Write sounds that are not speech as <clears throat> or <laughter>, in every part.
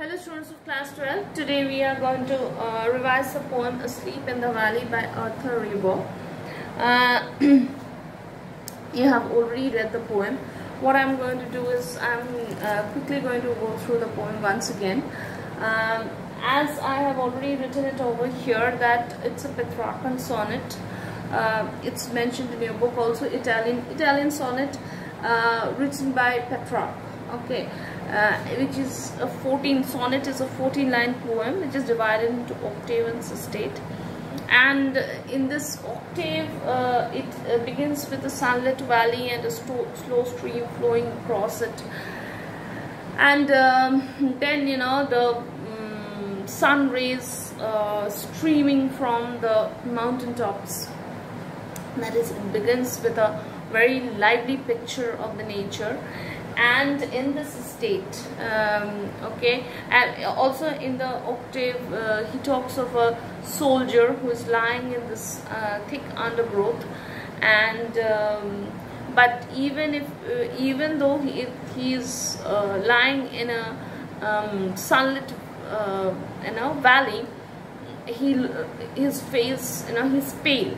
Hello students of class 12. Today we are going to uh, revise the poem Asleep in the Valley by Arthur Rimbaud. Uh, <clears throat> you have already read the poem. What I'm going to do is I'm uh, quickly going to go through the poem once again. Um, as I have already written it over here that it's a Petrarchan sonnet. Uh, it's mentioned in your book also Italian Italian sonnet uh, written by Petrarch. Okay uh, which is a 14 sonnet is a 14 line poem which is divided into octave and sestet and in this octave uh, it uh, begins with a sunlit valley and a slow stream flowing across it. And um, then you know the um, sun rays uh, streaming from the mountain tops that is it begins with a very lively picture of the nature and in this state um, okay and also in the octave uh, he talks of a soldier who is lying in this uh, thick undergrowth. And um, but even if uh, even though he, he is uh, lying in a um, sunlit uh, you know valley he his face you know he's pale.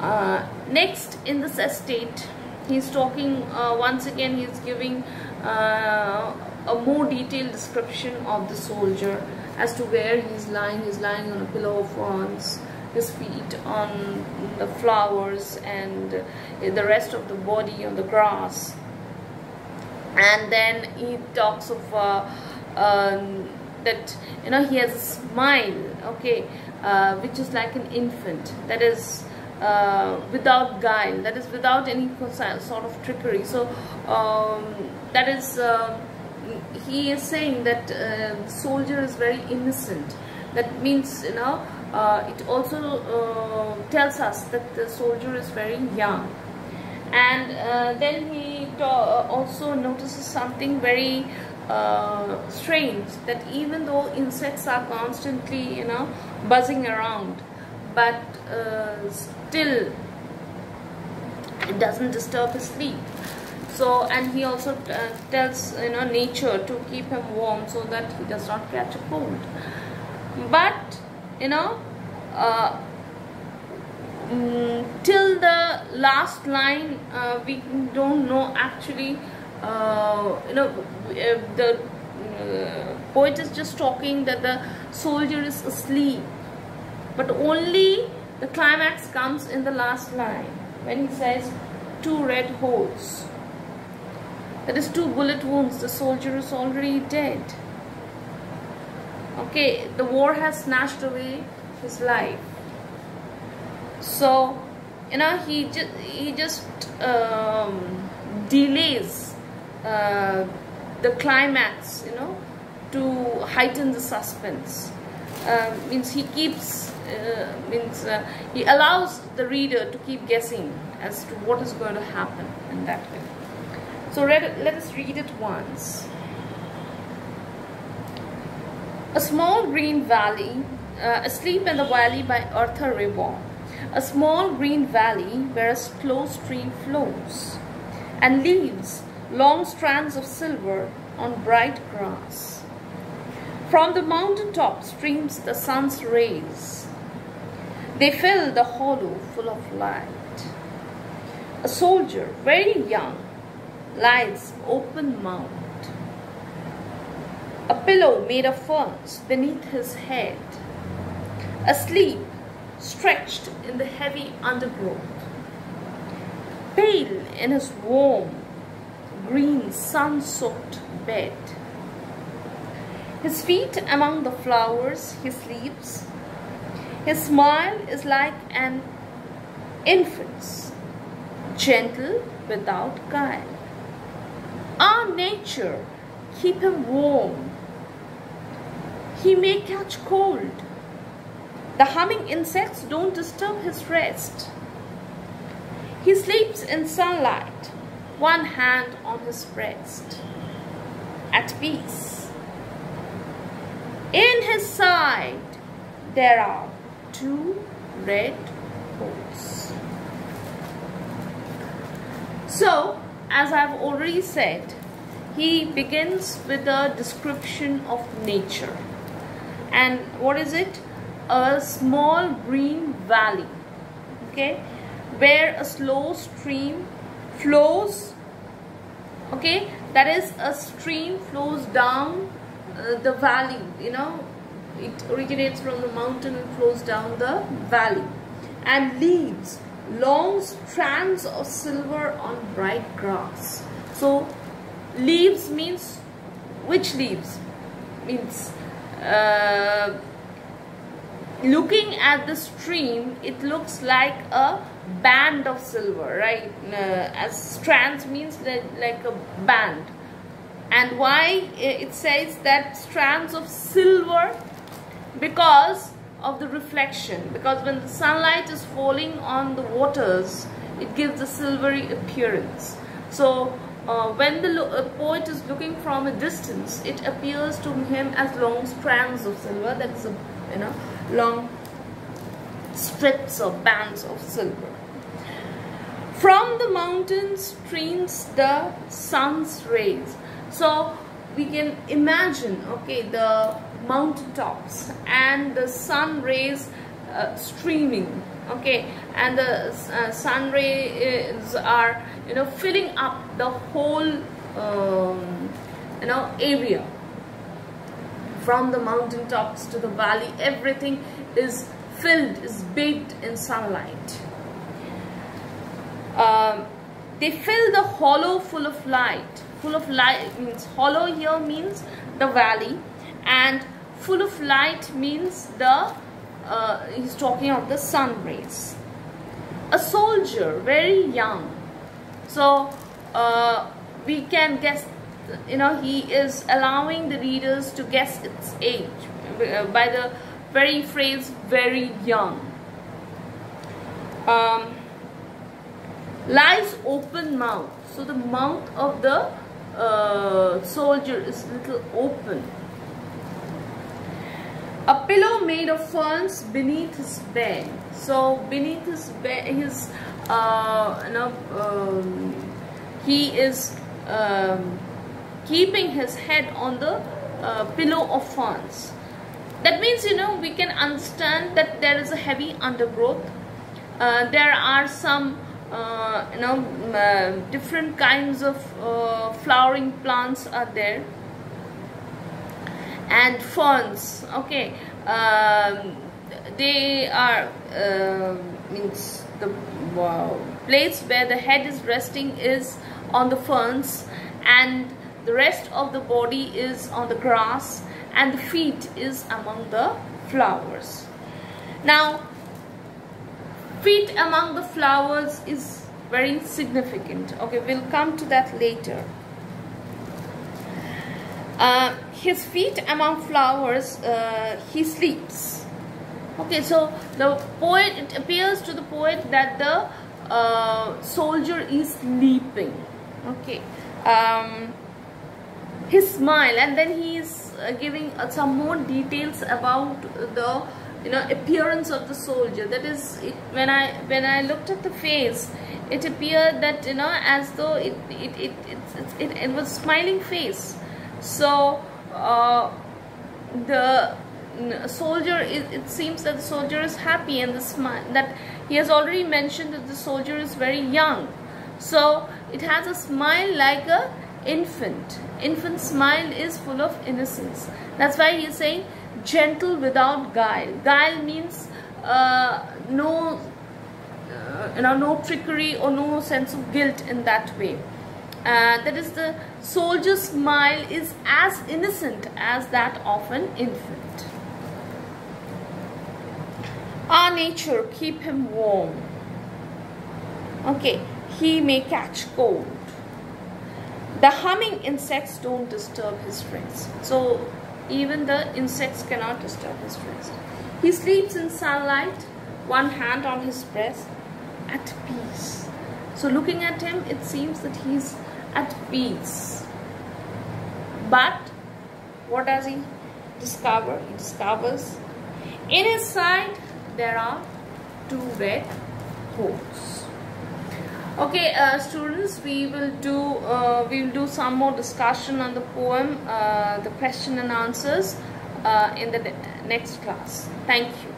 Uh, next in this sestet he's talking uh, once again he's giving uh, a more detailed description of the soldier as to where he's lying. He's lying on a pillow of fronds his feet on the flowers and the rest of the body on the grass. And then he talks of uh, um, that you know he has a smile okay uh, which is like an infant. That is uh, without guile that is without any sort of trickery. So um, that is uh, he is saying that uh, soldier is very innocent. That means you know uh, it also uh, tells us that the soldier is very young. And uh, then he also notices something very strange that even though insects are constantly you know buzzing around but uh, still it doesn't disturb his sleep. So and he also uh, tells you know nature to keep him warm so that he does not catch a cold. But you know uh, mm, till the last line uh, we don't know actually uh, you know the uh, poet is just talking that the soldier is asleep but only the climax comes in the last line when he says two red holes. That is two bullet wounds. The soldier is already dead. Okay, the war has snatched away his life. So, you know, he just he just um, delays uh, the climax, you know, to heighten the suspense. Uh, means he keeps means uh, he allows the reader to keep guessing as to what is going to happen in that way. So let, let us read it once. A small green valley, uh, Asleep in the Valley by Arthur Rimbaud. A small green valley where a slow stream flows and leaves long strands of silver on bright grass. From the mountain top streams the sun's rays they fill the hollow full of light. A soldier, very young, lies open-mouthed. A pillow made of ferns beneath his head. Asleep, stretched in the heavy undergrowth. Pale in his warm, green, sun-soaked bed. His feet among the flowers he sleeps his smile is like an infant's, gentle without guile. Our nature keep him warm. He may catch cold. The humming insects don't disturb his rest. He sleeps in sunlight, one hand on his breast, at peace. In his side there are two red holes. So, as I've already said, he begins with a description of nature. And what is it? A small green valley, okay, where a slow stream flows, okay, that is a stream flows down uh, the valley, you know, it originates from the mountain and flows down the valley and leaves long strands of silver on bright grass. So leaves means which leaves? Means uh, looking at the stream it looks like a band of silver right uh, as strands means like, like a band and why it says that strands of silver because of the reflection because when the sunlight is falling on the waters it gives a silvery appearance. So uh, when the poet is looking from a distance it appears to him as long strands of silver that is a you know long strips or bands of silver. From the mountains streams the sun's rays. So we can imagine okay the mountain tops and the sun rays uh, streaming okay? And the uh, sun rays are you know filling up the whole um, you know area. From the mountain tops to the valley everything is filled is bathed in sunlight. Um, they fill the hollow full of light. Full of light means hollow here means the valley and full of light means the uh, he's talking of the sun rays. A soldier very young. So uh, we can guess you know he is allowing the readers to guess its age uh, by the very phrase very young. Um, lies open mouth. So the mouth of the uh, soldier is little open a pillow made of ferns beneath his bed. So beneath his bed his uh, you know um, he is um, keeping his head on the uh, pillow of ferns. That means you know we can understand that there is a heavy undergrowth. Uh, there are some uh, you know uh, different kinds of uh, flowering plants are there and ferns okay um, they are uh, means the wow, place where the head is resting is on the ferns and the rest of the body is on the grass and the feet is among the flowers. Now feet among the flowers is very significant. Okay we'll come to that later uh, his feet among flowers uh, he sleeps. Okay so the poet it appears to the poet that the uh, soldier is sleeping. Okay um, his smile and then he is uh, giving uh, some more details about the you know appearance of the soldier. That is it, when i when i looked at the face it appeared that you know as though it it it it, it, it, it was smiling face so uh, the soldier it, it seems that the soldier is happy and the smile that he has already mentioned that the soldier is very young. So it has a smile like a infant. Infant smile is full of innocence. That's why he is saying gentle without guile. Guile means uh, no uh, you know no trickery or no sense of guilt in that way that is the soldier's smile is as innocent as that of an infant. Our nature keep him warm. Okay, he may catch cold. The humming insects don't disturb his rest. So even the insects cannot disturb his rest. He sleeps in sunlight, one hand on his breast, at peace. So looking at him, it seems that he's at peace. But what does he discover? He discovers in his side there are two red holes. Okay, uh, students, we will do uh, we will do some more discussion on the poem, uh, the question and answers uh, in the next class. Thank you.